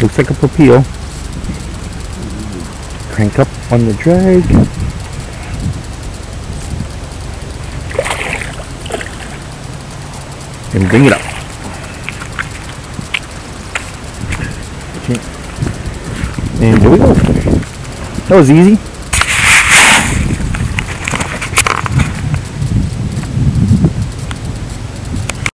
Looks like a papio. Crank up on the drag. And bring it up. And there we go. That was easy.